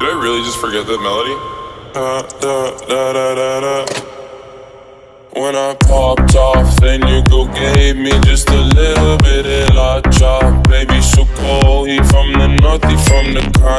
Did I really just forget that melody? Da, da, da, da, da, da. When I popped off, then you go gave me just a little bit of la chop. Baby, so cold, he from the north, he from the con.